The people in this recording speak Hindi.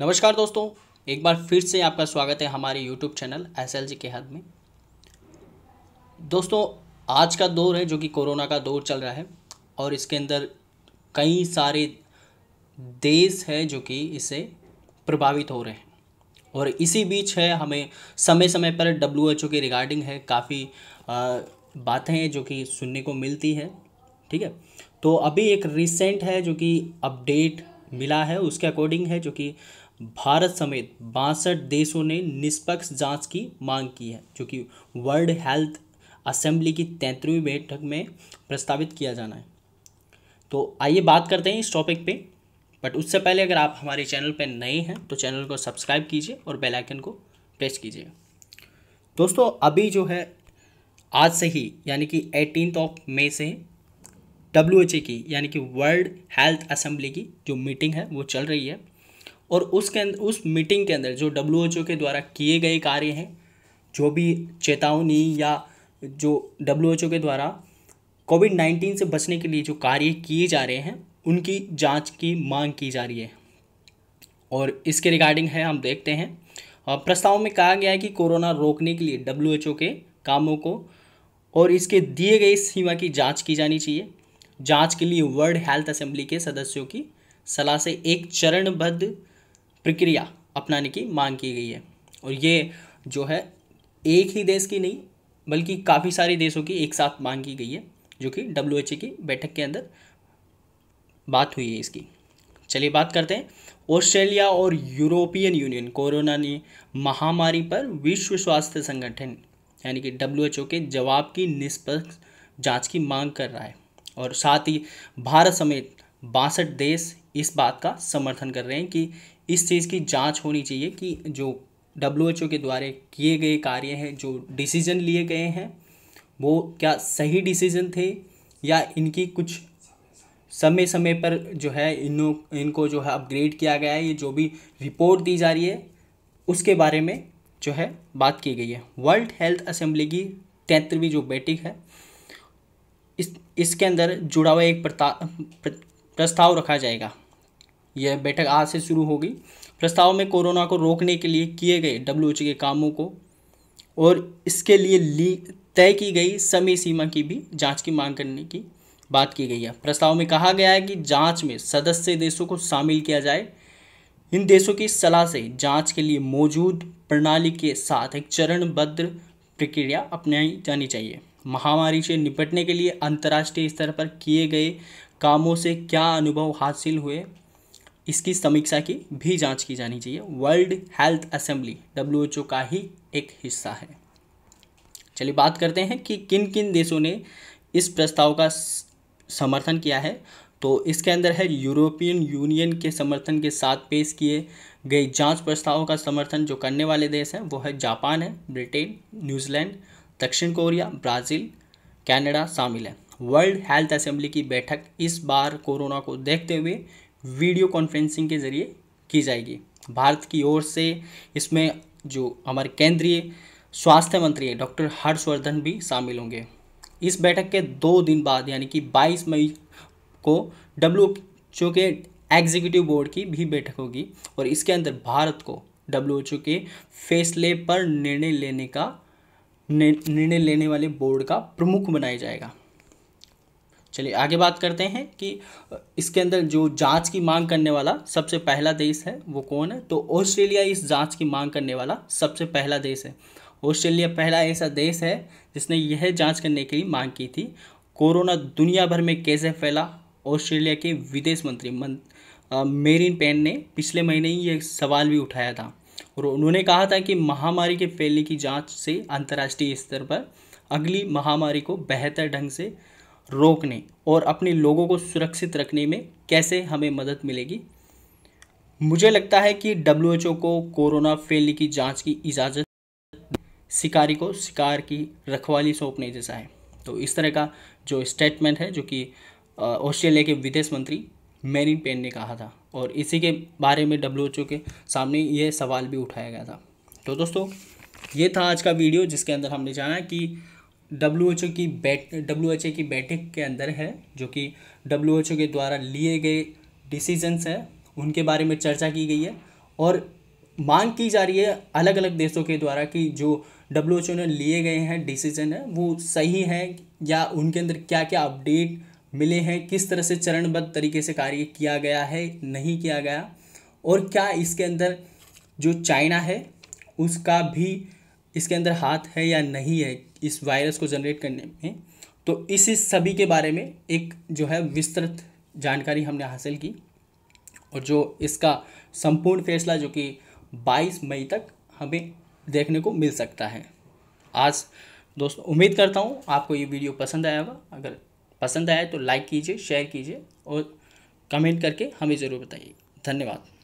नमस्कार दोस्तों, एक बार फिर से आपका स्वागत है हमारे YouTube channel S L G के हद में। दोस्तों, आज का दौर है जो कि कोरोना का दौर चल रहा है और इसके अंदर कई सारे देश है जो कि इससे प्रभावित हो रहे हैं। और इसी बीच है, हमें समय समय पर डब्ल्यू एच ओ के रिगार्डिंग है, काफ़ी बातें हैं जो कि सुनने को मिलती है, ठीक है? तो अभी एक रिसेंट है जो कि अपडेट मिला है, उसके अकॉर्डिंग है जो कि भारत समेत बासठ देशों ने निष्पक्ष जाँच की मांग की है, जो कि वर्ल्ड हेल्थ असेंबली की तैंतीसवीं बैठक में प्रस्तावित किया जाना है। तो आइए बात करते हैं इस टॉपिक पे बट उससे पहले अगर आप हमारे चैनल पर नए हैं तो चैनल को सब्सक्राइब कीजिए और बेल आइकन को प्रेस कीजिए। दोस्तों, अभी जो है, आज से ही, यानी कि एटीन ऑफ़ मे से डब्ल्यूएचए की, यानी कि वर्ल्ड हेल्थ असेंबली की जो मीटिंग है, वो चल रही है। और उसके अंदर उस मीटिंग के अंदर जो WHO के द्वारा किए गए कार्य हैं, जो भी चेतावनी या जो डब्ल्यू के द्वारा कोविड नाइन्टीन से बचने के लिए जो कार्य किए जा रहे हैं, उनकी जाँच की मांग की जा रही है। और इसके रिगार्डिंग है, हम देखते हैं। प्रस्ताव में कहा गया है कि कोरोना रोकने के लिए डब्ल्यू के कामों को और इसके दिए गए सीमा की जाँच की जानी चाहिए। जाँच के लिए वर्ल्ड हेल्थ असेंबली के सदस्यों की सलाह से एक चरणबद्ध प्रक्रिया अपनाने की मांग की गई है। और ये जो है, एक ही देश की नहीं, बल्कि काफ़ी सारे देशों की एक साथ मांग की गई है, जो कि डब्ल्यू की बैठक के अंदर बात हुई है इसकी। चलिए बात करते हैं। ऑस्ट्रेलिया और यूरोपियन यूनियन, कोरोना ने महामारी पर विश्व स्वास्थ्य संगठन, यानी कि डब्ल्यूएचओ के जवाब की निष्पक्ष जाँच की मांग कर रहा है। और साथ ही भारत समेत बासठ देश इस बात का समर्थन कर रहे हैं कि इस चीज़ की जाँच होनी चाहिए कि जो डब्ल्यू एच ओ के द्वारा किए गए कार्य हैं, जो डिसीज़न लिए गए हैं, वो क्या सही डिसीज़न थे या इनकी कुछ समय समय पर जो है इन इनको जो है अपग्रेड किया गया है, ये जो भी रिपोर्ट दी जा रही है, उसके बारे में जो है बात की गई है। वर्ल्ड हेल्थ असेंबली की तैंतरवीं जो बैठक है, इस, इसके अंदर जुड़ा हुआ एक प्रस्ताव रखा जाएगा। यह बैठक आज से शुरू होगी। प्रस्ताव में कोरोना को रोकने के लिए किए गए डब्ल्यू के कामों को और इसके लिए तय की गई समय सीमा की भी जाँच की मांग करने की बात की गई है। प्रस्ताव में कहा गया है कि जाँच में सदस्य देशों को शामिल किया जाए। इन देशों की सलाह से जाँच के लिए मौजूद प्रणाली के साथ एक चरणबद्ध प्रक्रिया अपनाई जानी चाहिए। महामारी से निपटने के लिए अंतर्राष्ट्रीय स्तर पर किए गए कामों से क्या अनुभव हासिल हुए, इसकी समीक्षा की भी जाँच की जानी चाहिए। वर्ल्ड हेल्थ असेंबली डब्ल्यू का ही एक हिस्सा है। चलिए बात करते हैं कि किन किन देशों ने इस प्रस्ताव का समर्थन किया है। तो इसके अंदर है यूरोपियन यूनियन के समर्थन के साथ पेश किए गए जाँच प्रस्तावों का समर्थन जो करने वाले देश हैं, वो है जापान है, ब्रिटेन, न्यूजीलैंड, दक्षिण कोरिया, ब्राज़ील, कनाडा शामिल है। वर्ल्ड हेल्थ असेंबली की बैठक इस बार कोरोना को देखते हुए वीडियो कॉन्फ्रेंसिंग के ज़रिए की जाएगी। भारत की ओर से इसमें जो हमारे केंद्रीय स्वास्थ्य मंत्री हैं, डॉक्टर हर्षवर्धन भी शामिल होंगे। इस बैठक के दो दिन बाद, यानी कि 22 मई को डब्ल्यू के एग्जीक्यूटिव बोर्ड की भी बैठक होगी और इसके अंदर भारत को डब्ल्यू के फैसले पर निर्णय लेने का, निर्णय लेने वाले बोर्ड का प्रमुख बनाया जाएगा। चलिए आगे बात करते हैं कि इसके अंदर जो जाँच की मांग करने वाला सबसे पहला देश है वो कौन है? तो ऑस्ट्रेलिया इस जाँच की मांग करने वाला सबसे पहला देश है। ऑस्ट्रेलिया पहला ऐसा देश है जिसने यह जाँच करने की मांग की थी। कोरोना दुनिया भर में कैसे फैला? ऑस्ट्रेलिया के विदेश मंत्री मन, आ, मेरिन पेन ने पिछले महीने ही ये सवाल भी उठाया था और उन्होंने कहा था कि महामारी के फैलने की जाँच से अंतर्राष्ट्रीय स्तर पर अगली महामारी को बेहतर ढंग से रोकने और अपने लोगों को सुरक्षित रखने में कैसे हमें मदद मिलेगी? मुझे लगता है कि डब्ल्यू को कोरोना फैलने की जाँच की इजाज़त शिकारी को शिकार की रखवाली सौंपने जैसा है। तो इस तरह का जो स्टेटमेंट है, जो कि ऑस्ट्रेलिया के विदेश मंत्री मेरिन पेन ने कहा था और इसी के बारे में डब्ल्यू के सामने ये सवाल भी उठाया गया था। तो दोस्तों, ये था आज का वीडियो जिसके अंदर हमने जाना कि डब्ल्यू एच ओ की बैठ डब्ल्यू की बैठक के अंदर है, जो कि डब्ल्यू एच ओ के द्वारा लिए गए डिसीजंस हैं, उनके बारे में चर्चा की गई है। और मांग की जा रही है अलग अलग देशों के द्वारा कि जो डब्ल्यू एच ओ ने लिए गए हैं डिसीज़न है, वो सही है या उनके अंदर क्या क्या अपडेट मिले हैं, किस तरह से चरणबद्ध तरीके से कार्य किया गया है, नहीं किया गया। और क्या इसके अंदर जो चाइना है, उसका भी इसके अंदर हाथ है या नहीं है इस वायरस को जनरेट करने में तो इस सभी के बारे में एक जो है विस्तृत जानकारी हमने हासिल की। और जो इसका संपूर्ण फैसला जो कि 22 मई तक हमें देखने को मिल सकता है। आज दोस्तों, उम्मीद करता हूँ आपको ये वीडियो पसंद आया होगा। अगर पसंद आया तो लाइक कीजिए, शेयर कीजिए और कमेंट करके हमें ज़रूर बताइए। धन्यवाद।